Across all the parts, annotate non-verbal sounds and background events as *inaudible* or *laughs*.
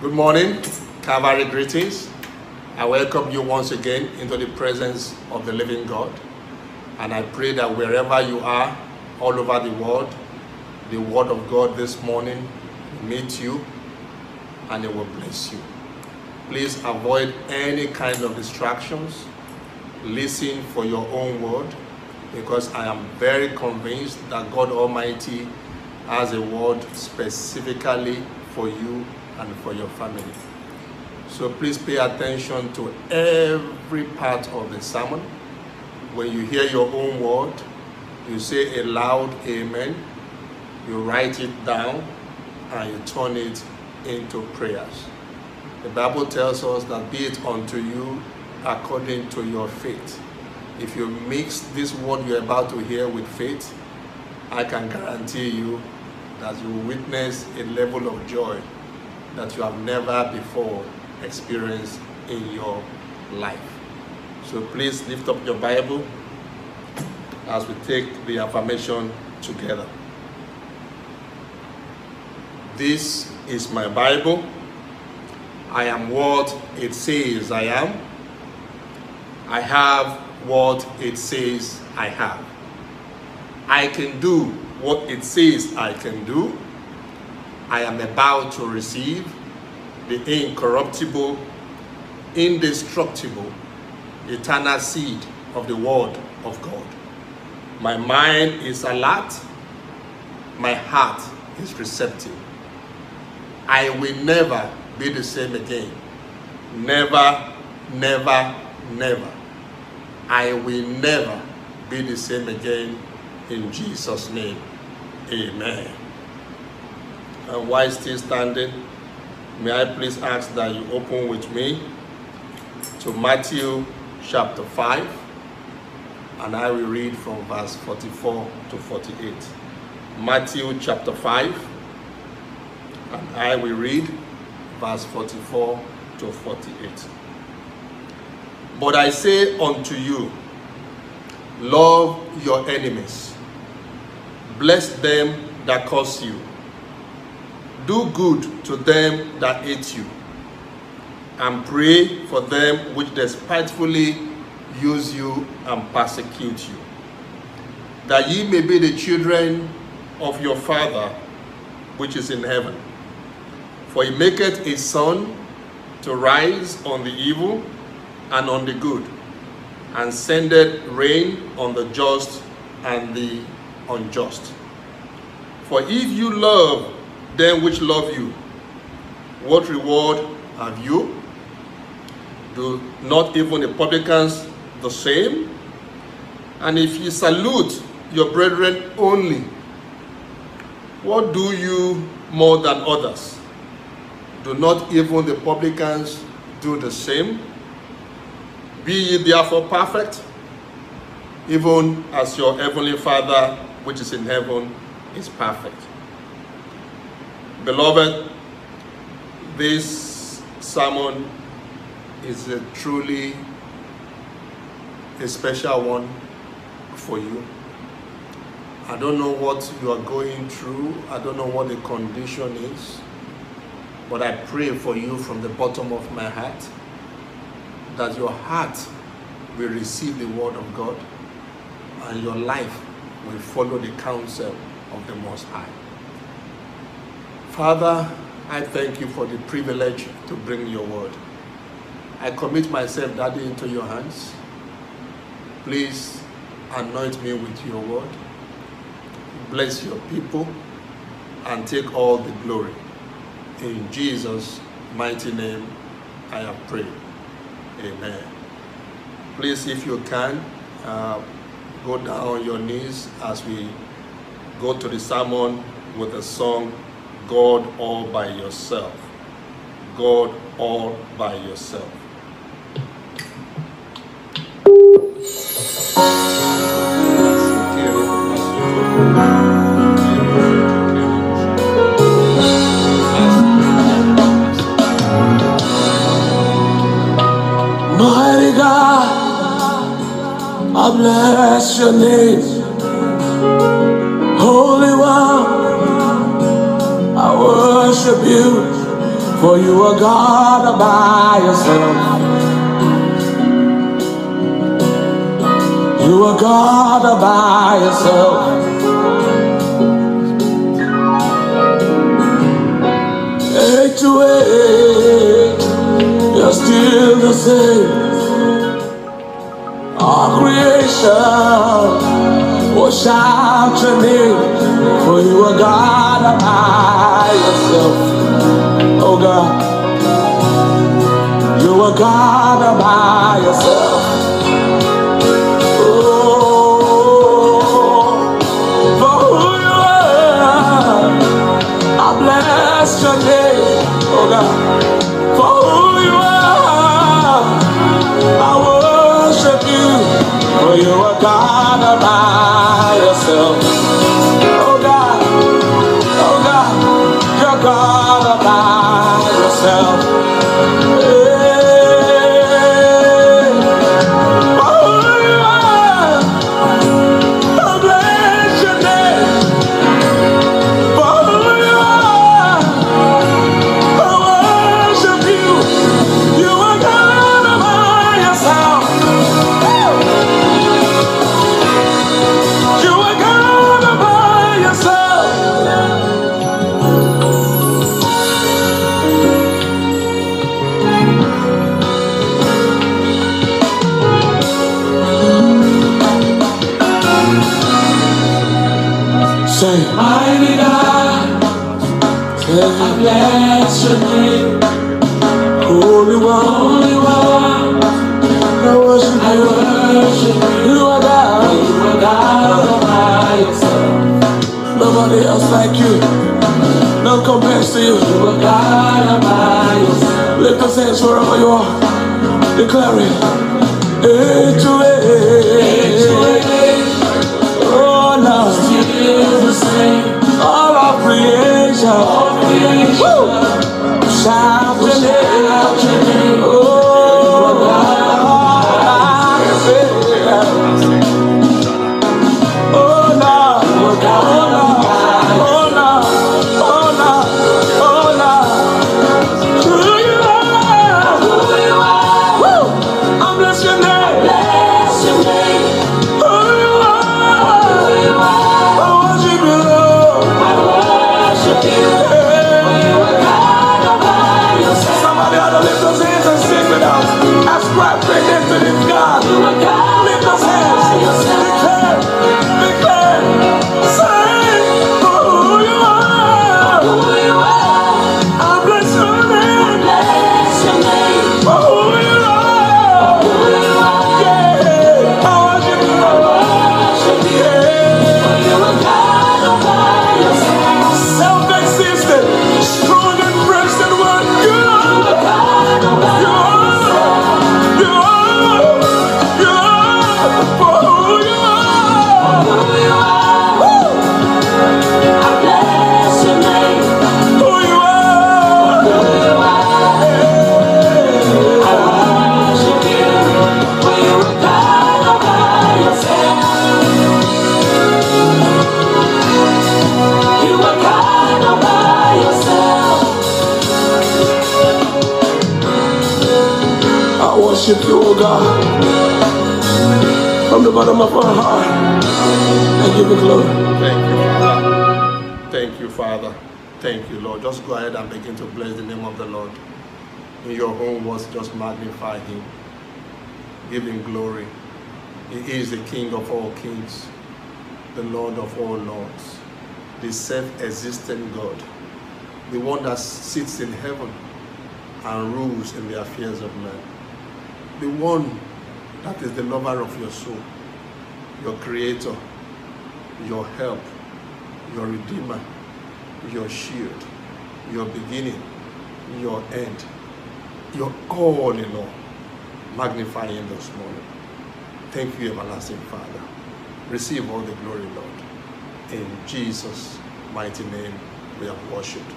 Good morning, Calvary greetings. I welcome you once again into the presence of the living God. And I pray that wherever you are, all over the world, the word of God this morning will meet you and it will bless you. Please avoid any kind of distractions. Listen for your own word because I am very convinced that God Almighty has a word specifically for you and for your family. So please pay attention to every part of the sermon. When you hear your own word, you say a loud amen, you write it down, and you turn it into prayers. The Bible tells us that be it unto you according to your faith. If you mix this word you're about to hear with faith, I can guarantee you that you will witness a level of joy that you have never before experienced in your life. So please lift up your Bible as we take the affirmation together. This is my Bible. I am what it says I am. I have what it says I have. I can do what it says I can do. I am about to receive the incorruptible, indestructible, eternal seed of the Word of God. My mind is alert, my heart is receptive. I will never be the same again. Never, never, never. I will never be the same again in Jesus' name. Amen. And while still standing, may I please ask that you open with me to Matthew chapter 5, and I will read from verse 44 to 48. Matthew chapter 5, and I will read verse 44 to 48. But I say unto you, love your enemies, bless them that curse you, do good to them that hate you, and pray for them which despitefully use you and persecute you, that ye may be the children of your Father which is in heaven. For he maketh his sun to rise on the evil and on the good, and sendeth rain on the just and the unjust. For if you love them which love you, what reward have you? Do not even the publicans the same? And if you salute your brethren only, what do you more than others? Do not even the publicans do the same? Be ye therefore perfect, even as your heavenly Father which is in heaven is perfect. Beloved, this sermon is a truly a special one for you. I don't know what you are going through. I don't know what the condition is. But I pray for you from the bottom of my heart that your heart will receive the word of God and your life will follow the counsel of the Most High. Father, I thank you for the privilege to bring your word. I commit myself, Daddy, into your hands. Please anoint me with your word. Bless your people and take all the glory. In Jesus' mighty name, I have prayed. Amen. Please, if you can, uh, go down on your knees as we go to the sermon with a song, God All By Yourself. God All By Yourself. God, I bless your name. Worship you For you are God all by yourself. You are God all by yourself. Age to age, you're still the same. All creation will shout your name, for you are God all by yourself. Oh God, you are God by yourself. Oh, for who you are, I bless your name. Oh God, for who you are. I worship you, for you are God by yourself. Oh by Say, Mighty God, I bless your name. Holy One, Holy One, I worship you. worship you. You are God. You are God. Nobody else like you. No compares to you. You are God all. Lift those hands wherever you are. Declare it. To age. Woo! Shout King of all kings, the Lord of all lords, the self-existent God, the one that sits in heaven and rules in the affairs of men, the one that is the lover of your soul, your creator, your help, your redeemer, your shield, your beginning, your end, your all in all. Magnify him this morning. Thank you, everlasting Father. Receive all the glory, Lord. In Jesus' mighty name, we have worshipped.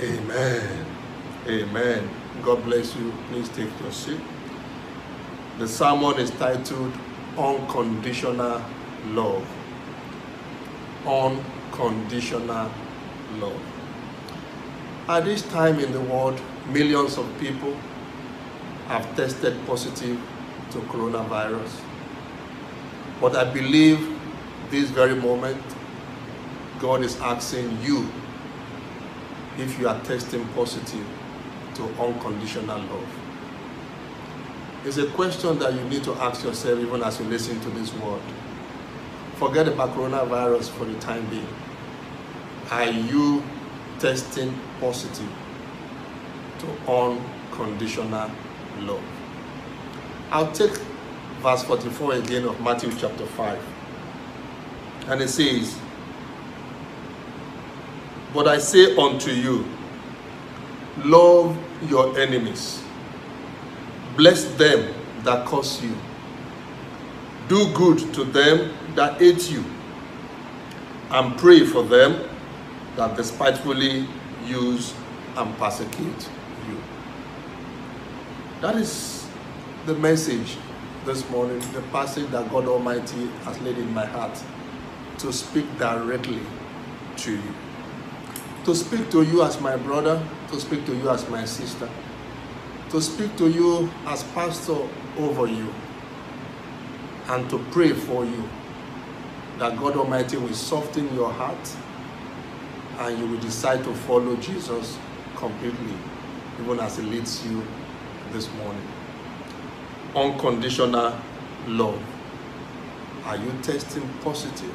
Amen. Amen. God bless you. Please take your seat. The sermon is titled Unconditional Love. Unconditional Love. At this time in the world, millions of people have tested positive to coronavirus. But I believe this very moment, God is asking you if you are testing positive to unconditional love. It's a question that you need to ask yourself even as you listen to this word. Forget about coronavirus for the time being. Are you testing positive to unconditional love? I'll take verse 44 again of Matthew chapter 5. And it says, But I say unto you, love your enemies, bless them that curse you, do good to them that hate you, and pray for them that despitefully use and persecute you. That is the message this morning, the passage that God Almighty has laid in my heart to speak directly to you. To speak to you as my brother, to speak to you as my sister, to speak to you as pastor over you, and to pray for you that God Almighty will soften your heart and you will decide to follow Jesus completely, even as He leads you this morning. Unconditional love. Are you testing positive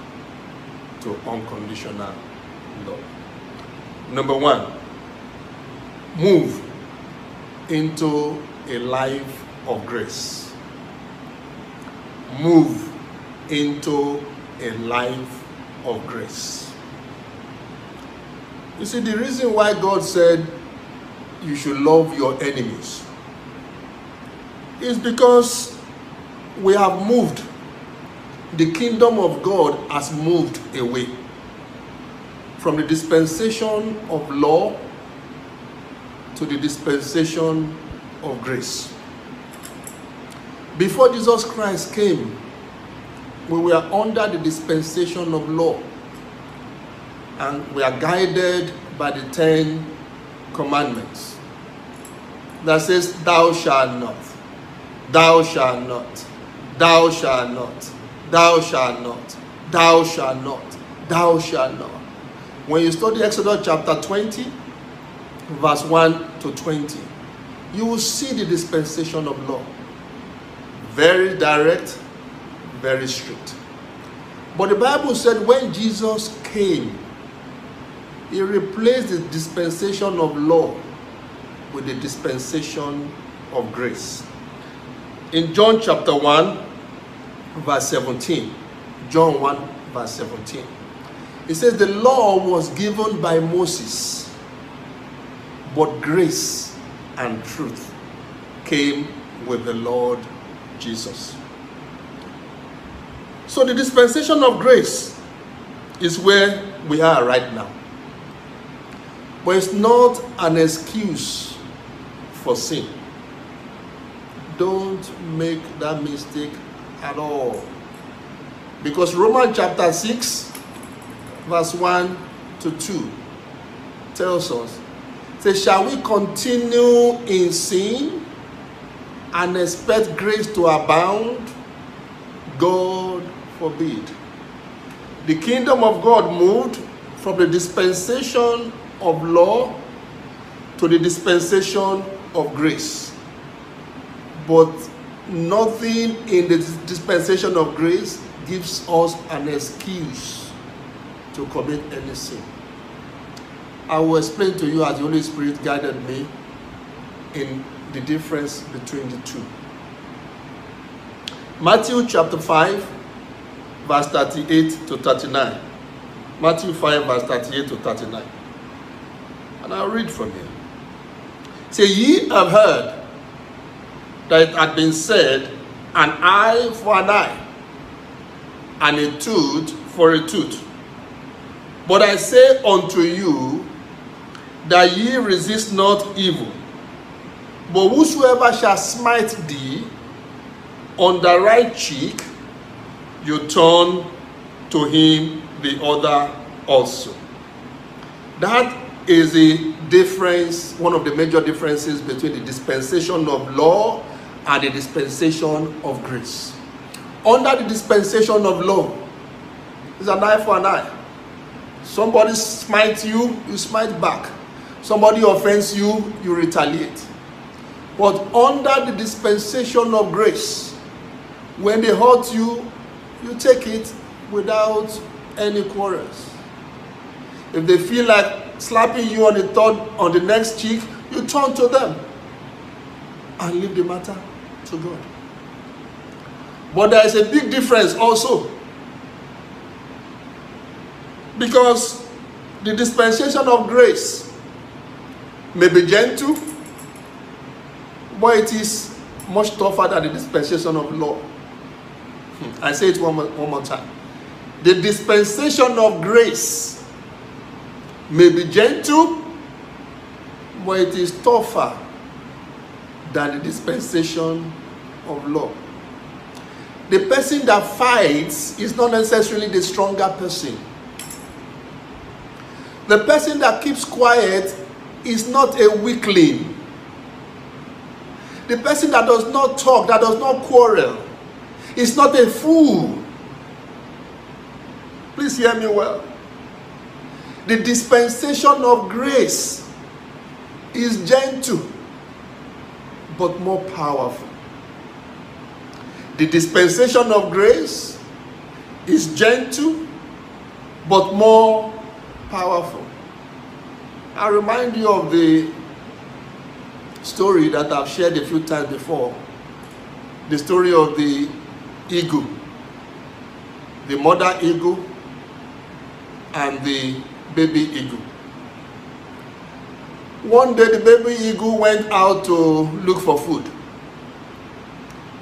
to unconditional love? Number one, move into a life of grace. Move into a life of grace. You see, the reason why God said you should love your enemies is because we have moved. The kingdom of God has moved away from the dispensation of law to the dispensation of grace. Before Jesus Christ came, we were under the dispensation of law and we are guided by the Ten Commandments that says, Thou shalt not, thou shalt not, thou shalt not, thou shalt not, thou shalt not, thou shalt not. When you study Exodus chapter 20, verse 1 to 20, you will see the dispensation of law. Very direct, very strict. But the Bible said when Jesus came, he replaced the dispensation of law with the dispensation of grace. In John chapter 1, verse 17, John 1, verse 17, it says, The law was given by Moses, but grace and truth came with the Lord Jesus. So the dispensation of grace is where we are right now. But it's not an excuse for sin. Don't make that mistake at all. Because Romans chapter 6, verse 1 to 2 tells us, say, shall we continue in sin and expect grace to abound? God forbid. The kingdom of God moved from the dispensation of law to the dispensation of grace. But nothing in the dispensation of grace gives us an excuse to commit any sin. I will explain to you as the Holy Spirit guided me in the difference between the two. Matthew chapter 5, verse 38 to 39. Matthew 5, verse 38 to 39. And I'll read from here. Say, ye have heard that it had been said, an eye for an eye, and a tooth for a tooth. But I say unto you, that ye resist not evil. But whosoever shall smite thee on the right cheek, you turn to him the other also. That is a difference, one of the major differences between the dispensation of law and the dispensation of grace. Under the dispensation of law, it's an eye for an eye. Somebody smites you, you smite back. Somebody offends you, you retaliate. But under the dispensation of grace, when they hurt you, you take it without any quarrels. If they feel like slapping you on the third, on the next cheek, you turn to them and leave the matter to God. But there is a big difference also. Because the dispensation of grace may be gentle, but it is much tougher than the dispensation of law. Hmm, I say it one more, one more time. The dispensation of grace may be gentle, but it is tougher than the dispensation of law. The person that fights is not necessarily the stronger person. The person that keeps quiet is not a weakling. The person that does not talk, that does not quarrel, is not a fool. Please hear me well. The dispensation of grace is gentle but more powerful. The dispensation of grace is gentle but more powerful. I remind you of the story that I've shared a few times before the story of the eagle, the mother eagle, and the baby eagle. One day, the baby eagle went out to look for food,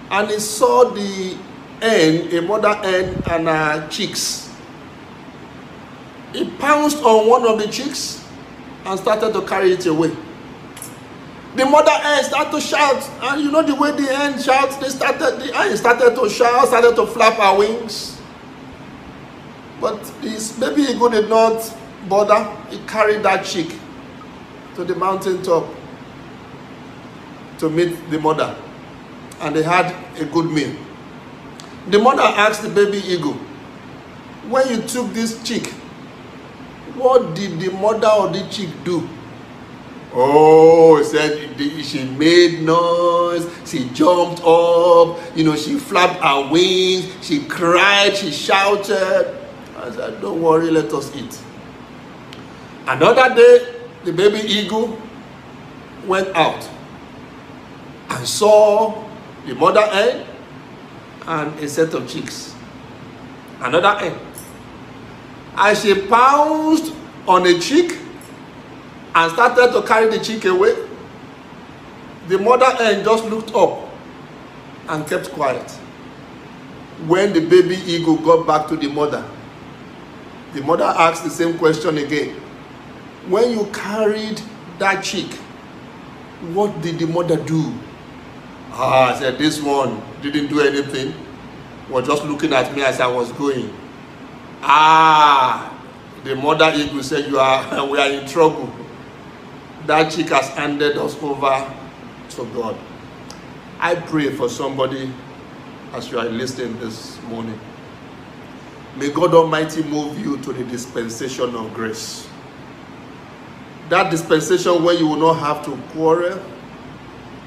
and he saw the hen, a mother hen, and her chicks he pounced on one of the chicks and started to carry it away. The mother hen started to shout, and you know the way the hen shouts, they started, the hen started to shout, started to flap her wings. But this baby eagle did not bother. He carried that chick to the mountain top to meet the mother. And they had a good meal. The mother asked the baby eagle, when you took this chick, what did the mother of the chick do? Oh, said she made noise, she jumped up, you know, she flapped her wings, she cried, she shouted. I said, don't worry, let us eat. Another day, the baby eagle went out and saw the mother hen and a set of chicks. Another hen and she pounced on a chick and started to carry the chick away. The mother hen just looked up and kept quiet. When the baby eagle got back to the mother, the mother asked the same question again. When you carried that chick, what did the mother do? Ah, I said, this one didn't do anything. Was just looking at me as I was going. Ah, the mother eagle said, you are, *laughs* we are in trouble. That chick has handed us over to God. I pray for somebody as you are listening this morning. May God Almighty move you to the dispensation of grace. That dispensation where you will not have to quarrel,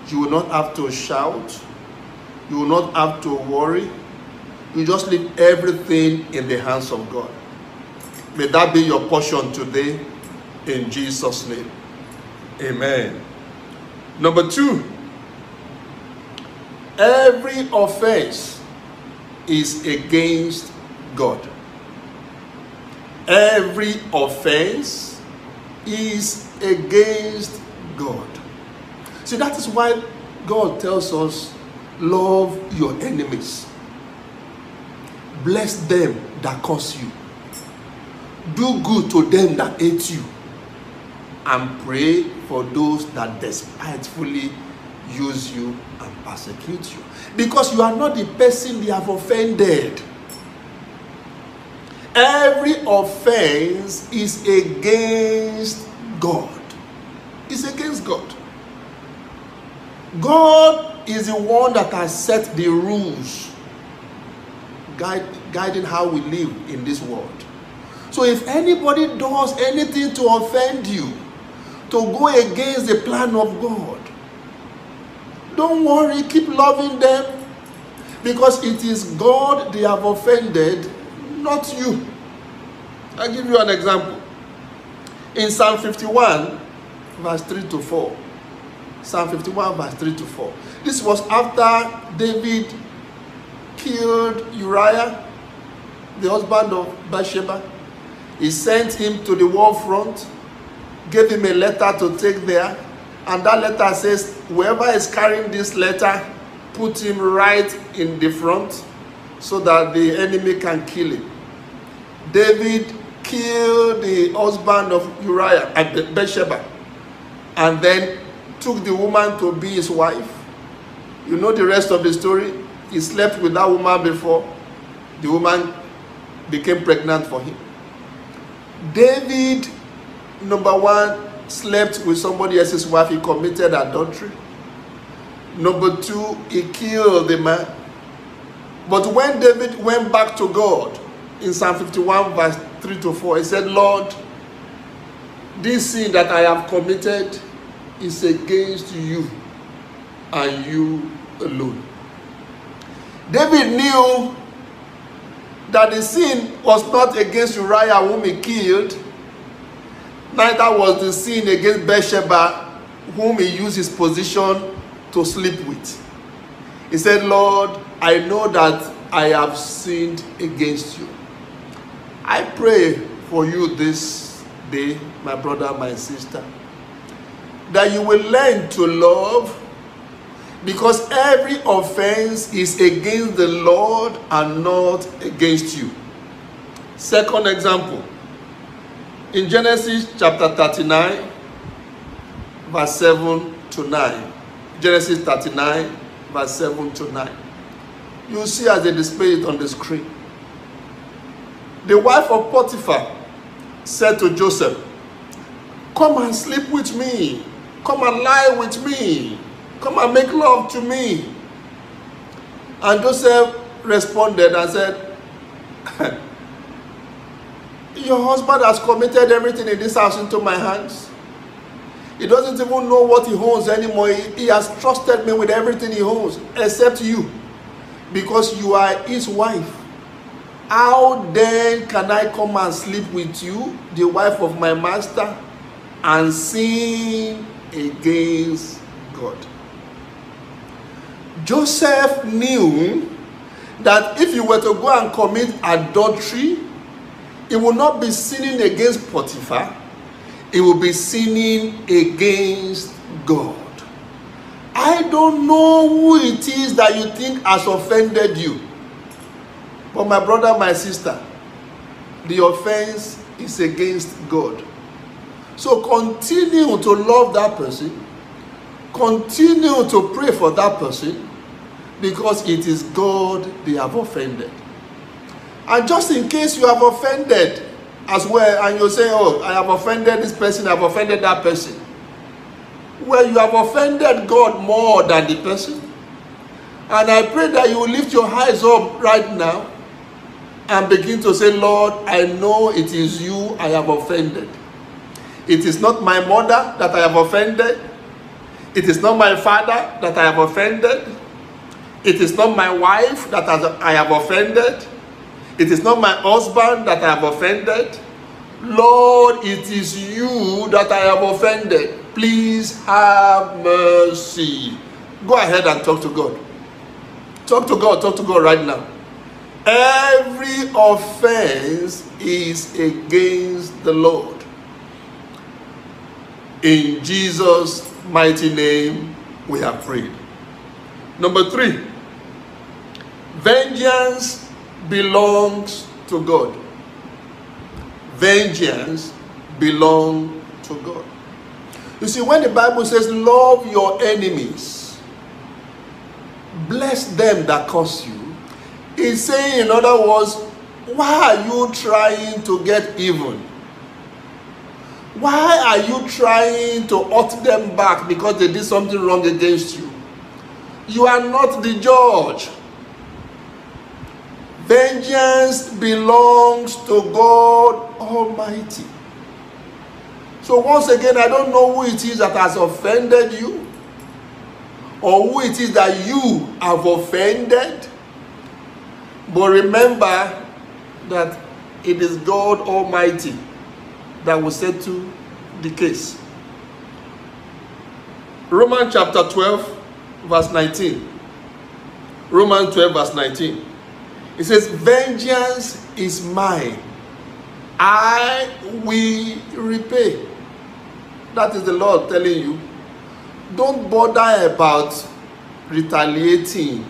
you will not have to shout, you will not have to worry, you just leave everything in the hands of God. May that be your portion today in Jesus' name. Amen. Number two, every offense is against God. Every offense is against God. See, that is why God tells us, love your enemies. Bless them that curse you. Do good to them that hate you. And pray for those that despitefully use you and persecute you. Because you are not the person they have offended. Every offense is against God. is against God. God is the one that has set the rules guide, guiding how we live in this world. So if anybody does anything to offend you, to go against the plan of God, don't worry, keep loving them because it is God they have offended, not you. I'll give you an example. In Psalm 51, verse 3 to 4. Psalm 51, verse 3 to 4. This was after David killed Uriah, the husband of Bathsheba. He sent him to the war front, gave him a letter to take there, and that letter says, whoever is carrying this letter, put him right in the front so that the enemy can kill him. David killed the husband of Uriah at Bathsheba and then took the woman to be his wife. You know the rest of the story. He slept with that woman before. The woman became pregnant for him. David, number one, slept with somebody else's wife. He committed adultery. Number two, he killed the man. But when David went back to God in Psalm 51, verse 3 to 4, he said, Lord, this sin that I have committed is against you and you alone. David knew that the sin was not against Uriah whom he killed, neither was the sin against Bathsheba whom he used his position to sleep with. He said, Lord, I know that I have sinned against you. I pray for you this day, my brother, my sister, that you will learn to love because every offense is against the Lord and not against you. Second example, in Genesis chapter 39, verse 7 to 9. Genesis 39, verse 7 to 9. You see as they display it on the screen. The wife of Potiphar said to Joseph, Come and sleep with me. Come and lie with me. Come and make love to me. And Joseph responded and said, *laughs* Your husband has committed everything in this house into my hands. He doesn't even know what he owns anymore. He, has trusted me with everything he owns, except you, because you are his wife. How then can I come and sleep with you, the wife of my master, and sin against God? Joseph knew that if you were to go and commit adultery, it would not be sinning against Potiphar, it will be sinning against God. I don't know who it is that you think has offended you. But my brother, my sister, the offense is against God. So continue to love that person. Continue to pray for that person because it is God they have offended. And just in case you have offended as well, and you say, Oh, I have offended this person, I have offended that person. Well, you have offended God more than the person. And I pray that you lift your eyes up right now and begin to say, Lord, I know it is you I have offended. It is not my mother that I have offended. It is not my father that I have offended. It is not my wife that I have offended. It is not my husband that I have offended. Lord, it is you that I have offended. Please have mercy. Go ahead and talk to God. Talk to God. Talk to God right now. Every offense is against the Lord. In Jesus' mighty name, we have prayed. Number three, vengeance belongs to God. Vengeance belongs to God. You see, when the Bible says, Love your enemies, bless them that curse you, it's saying, in other words, why are you trying to get even? Why are you trying to hurt them back because they did something wrong against you? You are not the judge. Vengeance belongs to God Almighty. So, once again, I don't know who it is that has offended you or who it is that you have offended. But remember that it is God Almighty that will settle the case. Romans chapter 12, verse 19. Romans 12, verse 19. It says, Vengeance is mine, I will repay. That is the Lord telling you. Don't bother about retaliating.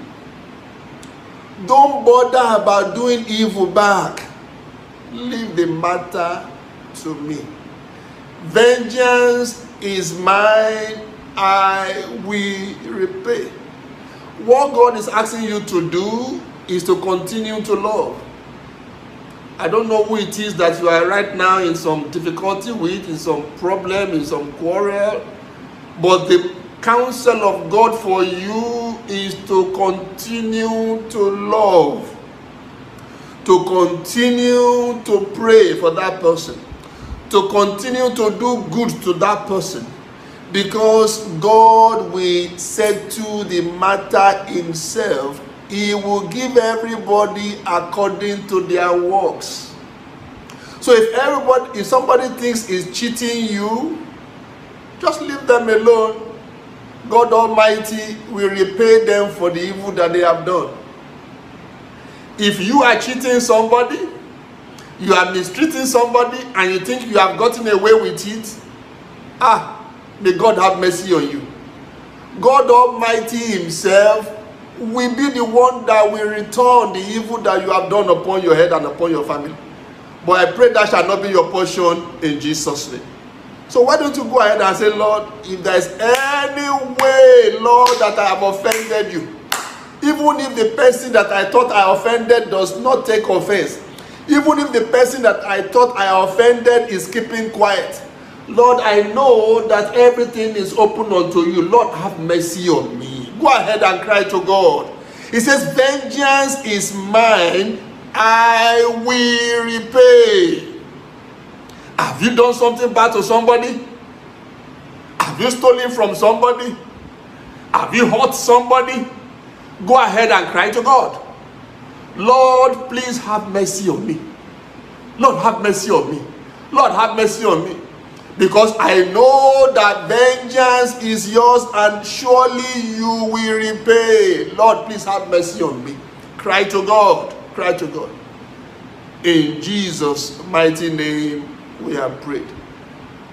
Don't bother about doing evil back. Leave the matter to me. Vengeance is mine, I will repay. What God is asking you to do is to continue to love. I don't know who it is that you are right now in some difficulty with, in some problem, in some quarrel, but the counsel of God for you is to continue to love, to continue to pray for that person, to continue to do good to that person, because God will settle the matter Himself he will give everybody according to their works. So if everybody, if somebody thinks is cheating you, just leave them alone. God Almighty will repay them for the evil that they have done. If you are cheating somebody, you are mistreating somebody, and you think you have gotten away with it, ah, may God have mercy on you. God Almighty Himself will be the one that will return the evil that you have done upon your head and upon your family. But I pray that shall not be your portion in Jesus' name. So why don't you go ahead and say, Lord, if there is any way, Lord, that I have offended you, even if the person that I thought I offended does not take offense, even if the person that I thought I offended is keeping quiet, Lord, I know that everything is open unto you. Lord, have mercy on me. Go ahead and cry to God. He says, Vengeance is mine, I will repay. Have you done something bad to somebody? Have you stolen from somebody? Have you hurt somebody? Go ahead and cry to God. Lord, please have mercy on me. Lord, have mercy on me. Lord, have mercy on me because I know that vengeance is yours and surely you will repay. Lord, please have mercy on me. Cry to God. Cry to God. In Jesus' mighty name, we have prayed.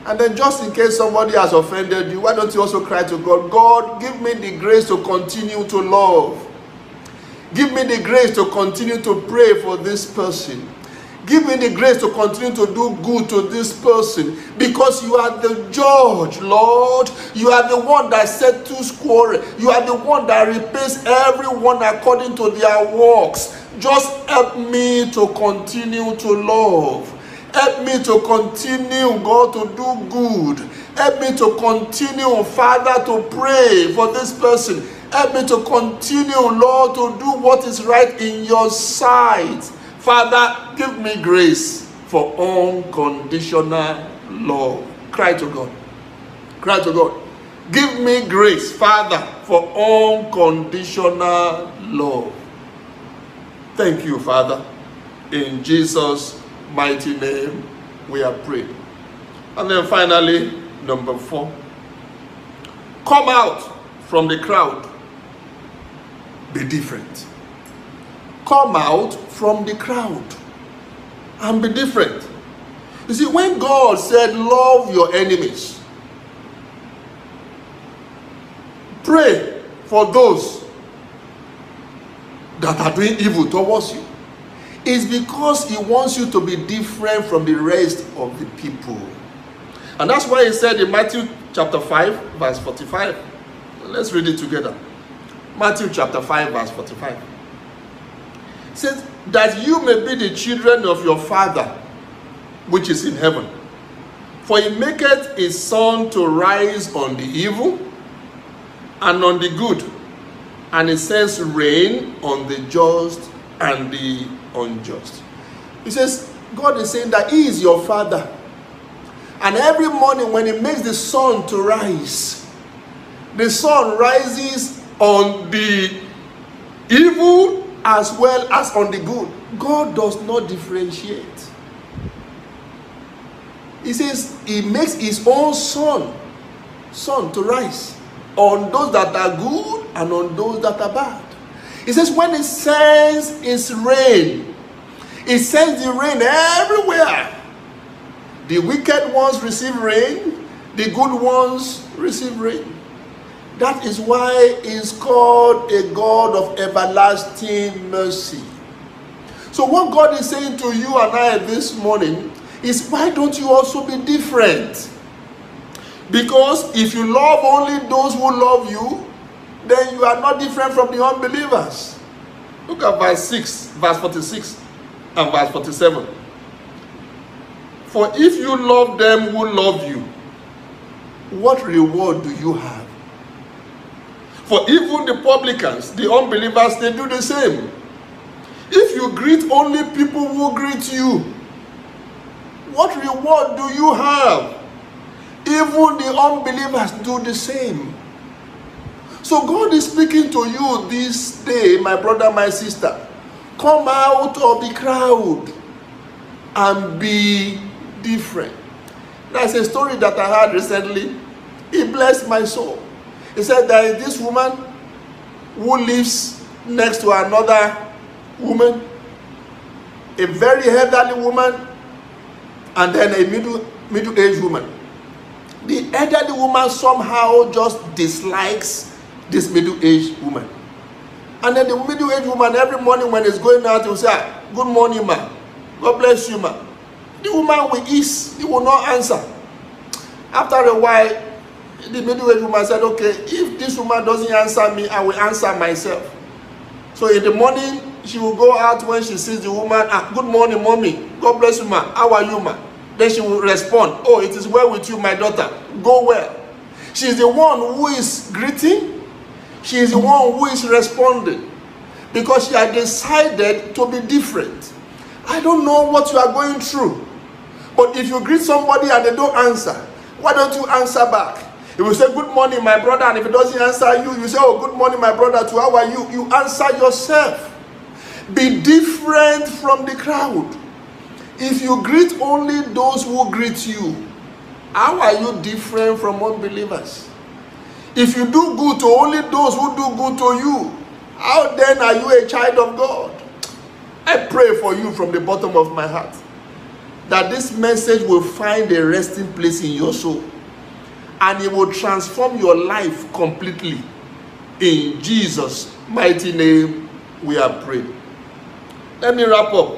And then, just in case somebody has offended you, why don't you also cry to God? God, give me the grace to continue to love. Give me the grace to continue to pray for this person. Give me the grace to continue to do good to this person because you are the judge, Lord. You are the one that settles quarrel. You are the one that repays everyone according to their works. Just help me to continue to love. Help me to continue, God, to do good. Help me to continue, Father, to pray for this person. Help me to continue, Lord, to do what is right in your sight. Father, give me grace for unconditional love. Cry to God. Cry to God. Give me grace, Father, for unconditional love. Thank you, Father. In Jesus' mighty name, we are prayed. And then finally, number four. Come out from the crowd. Be different. Come out from the crowd and be different. You see, when God said, Love your enemies, pray for those that are doing evil towards you, it's because He wants you to be different from the rest of the people. And that's why He said in Matthew chapter 5, verse 45. Let's read it together. Matthew chapter 5, verse 45. says, that you may be the children of your Father which is in heaven. For he maketh his sun to rise on the evil and on the good, and he sends rain on the just and the unjust. He says, God is saying that He is your Father. And every morning when He makes the sun to rise, the sun rises on the evil as well as on the good. God does not differentiate. He says He makes His own sun, sun to rise on those that are good and on those that are bad. He says, when He sends His rain, He sends the rain everywhere. The wicked ones receive rain, the good ones receive rain. That is why He's called a God of everlasting mercy. So, what God is saying to you and I this morning is why don't you also be different? Because if you love only those who love you, then you are not different from the unbelievers. Look at verse 6, verse 46 and verse 47. For if you love them who love you, what reward do you have? For even the publicans, the unbelievers, they do the same. If you greet only people who greet you, what reward do you have? Even the unbelievers do the same. So God is speaking to you this day, my brother, my sister. Come out of the crowd and be different. That's a story that I heard recently. It blessed my soul. He said there is this woman who lives next to another woman, a very elderly woman, and then a middle middle-aged woman. The elderly woman somehow just dislikes this middle-aged woman. And then the middle-aged woman, every morning when he's going out, he will say, "Ah, Good morning, ma. God bless you, ma. The woman will ease, he will not answer. After a while, the middle-aged woman said, Okay, if this woman doesn't answer me, I will answer myself. So in the morning, she will go out when she sees the woman, ah, good morning, mommy. God bless you, ma. How are you, ma? Then she will respond, oh, it is well with you, my daughter. Go well. She is the one who is greeting. She is the one who is responding. Because she had decided to be different. I don't know what you are going through. But if you greet somebody and they don't answer, why don't you answer back? If you say, Good morning, my brother, and if it doesn't answer you, you say, Oh, good morning, my brother, to How are you? You answer yourself. Be different from the crowd. If you greet only those who greet you, how are you different from unbelievers? If you do good to only those who do good to you, how then are you a child of God? I pray for you from the bottom of my heart that this message will find a resting place in your soul and it will transform your life completely. In Jesus' mighty name, we are praying. Let me wrap up.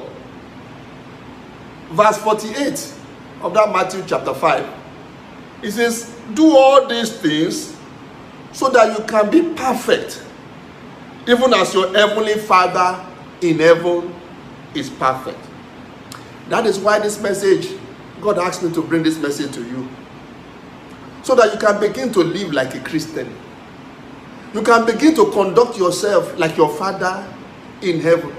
Verse 48 of that Matthew chapter 5. It says, Do all these things so that you can be perfect, even as your heavenly Father in heaven is perfect. That is why this message, God asked me to bring this message to you so that you can begin to live like a Christian. You can begin to conduct yourself like your Father in heaven.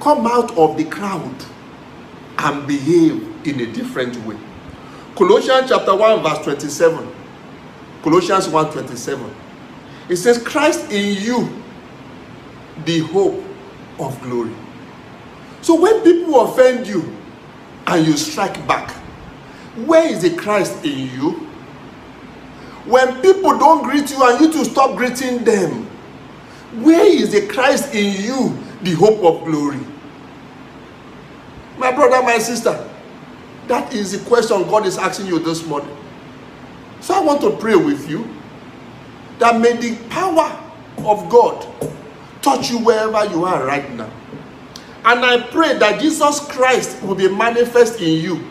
Come out of the crowd and behave in a different way. Colossians chapter 1, verse 27. Colossians 1 27. It says, Christ in you, the hope of glory. So when people offend you and you strike back, where is the Christ in you? When people don't greet you and you to stop greeting them, where is the Christ in you, the hope of glory? My brother, my sister, that is the question God is asking you this morning. So I want to pray with you that may the power of God touch you wherever you are right now. And I pray that Jesus Christ will be manifest in you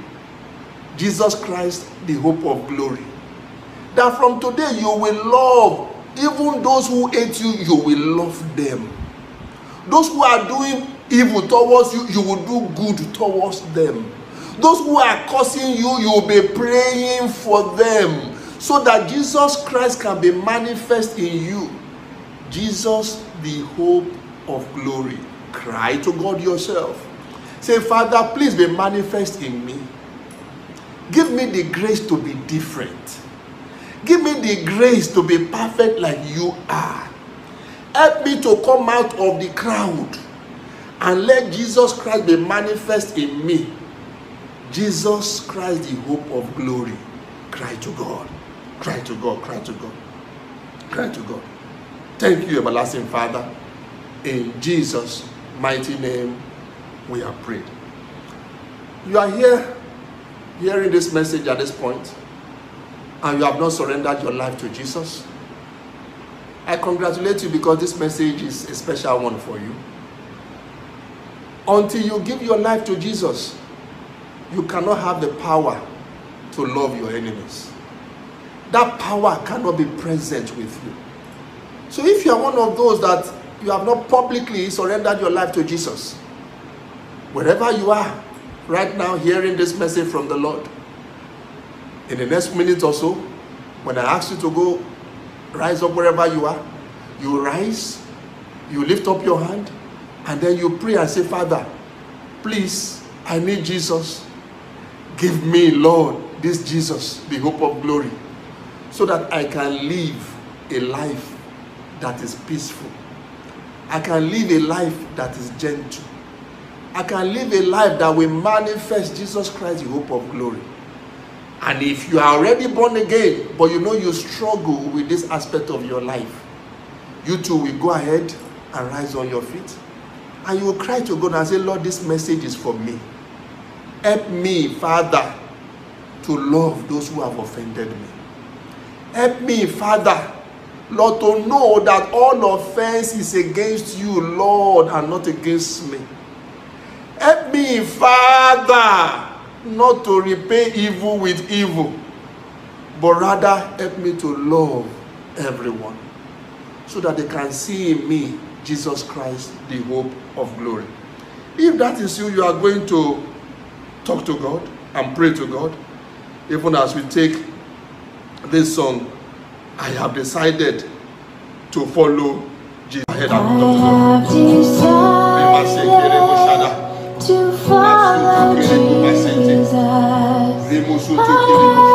Jesus Christ, the hope of glory. That from today you will love even those who hate you, you will love them. Those who are doing evil towards you, you will do good towards them. Those who are cursing you, you'll be praying for them so that Jesus Christ can be manifest in you. Jesus, the hope of glory. Cry to God yourself. Say, Father, please be manifest in me. Give me the grace to be different. Give me the grace to be perfect like you are. Help me to come out of the crowd and let Jesus Christ be manifest in me. Jesus Christ, the hope of glory. Cry to God. Cry to God. Cry to God. Cry to God. Thank you, everlasting Father. In Jesus' mighty name, we are prayed. You are here hearing this message at this point, and you have not surrendered your life to Jesus. I congratulate you because this message is a special one for you. Until you give your life to Jesus, you cannot have the power to love your enemies. That power cannot be present with you. So if you are one of those that you have not publicly surrendered your life to Jesus, wherever you are right now hearing this message from the Lord, in the next minute or so, when I ask you to go rise up wherever you are, you rise, you lift up your hand, and then you pray and say, Father, please, I need Jesus. Give me, Lord, this Jesus, the hope of glory, so that I can live a life that is peaceful. I can live a life that is gentle. I can live a life that will manifest Jesus Christ, the hope of glory. And if you are already born again, but you know you struggle with this aspect of your life, you too will go ahead and rise on your feet. And you will cry to God and say, Lord, this message is for me. Help me, Father, to love those who have offended me. Help me, Father, Lord, to know that all offense is against you, Lord, and not against me. Help me, Father, not to repay evil with evil, but rather help me to love everyone so that they can see in me Jesus Christ, the hope of glory. If that is you, you are going to talk to God and pray to God, even as we take this song, I have decided to follow Jesus. Ahead and talk to God. have decided to follow Jesus.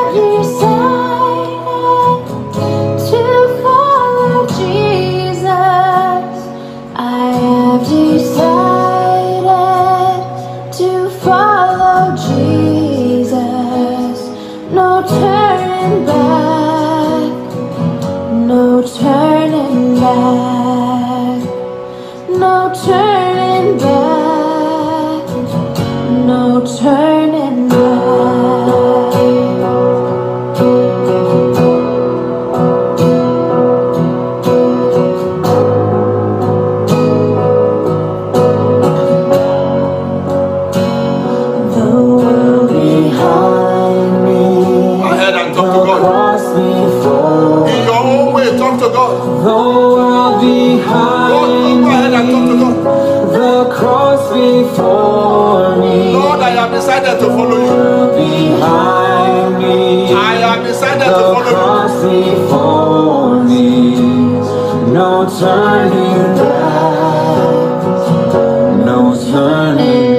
Me. Lord, I have decided to follow you. behind me, I have decided to follow you. before me. No turning back, no turning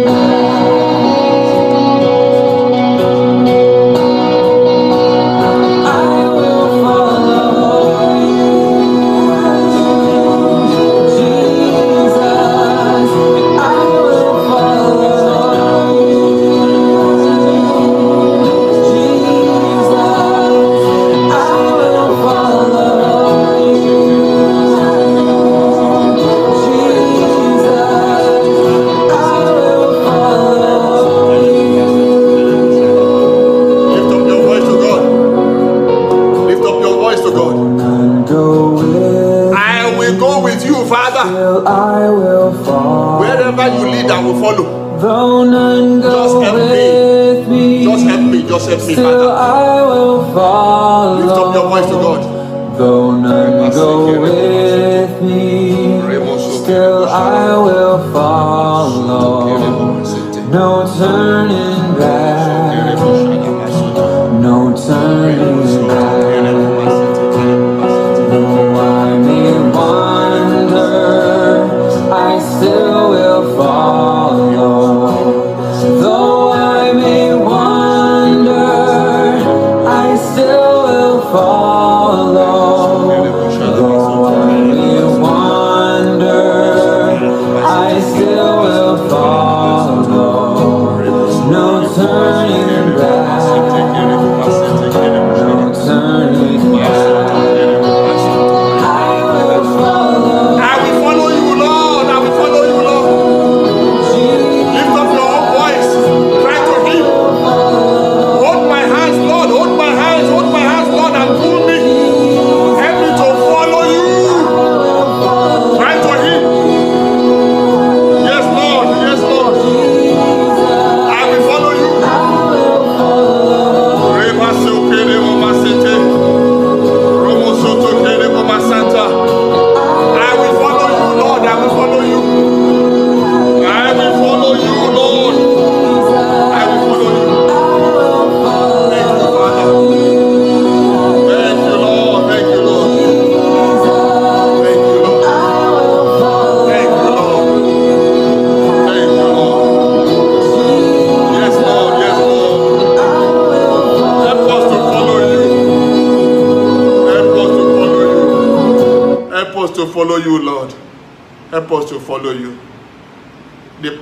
turning back. No turning back.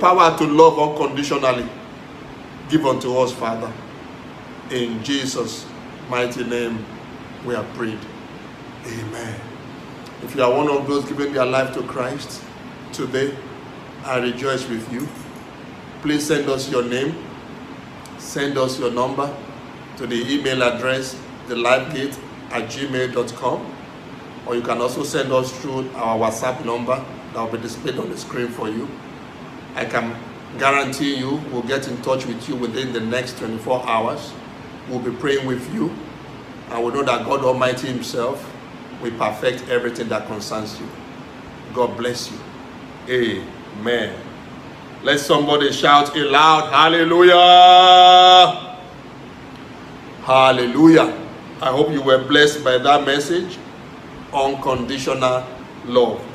Power to love unconditionally. Give unto us, Father. In Jesus' mighty name, we have prayed. Amen. If you are one of those giving their life to Christ today, I rejoice with you. Please send us your name, send us your number to the email address, thelifegate at gmail.com, or you can also send us through our WhatsApp number that will be displayed on the screen for you. I can guarantee you we'll get in touch with you within the next 24 hours. We'll be praying with you, and we know that God Almighty Himself will perfect everything that concerns you. God bless you. Amen. Let somebody shout a loud hallelujah. Hallelujah. I hope you were blessed by that message. Unconditional love.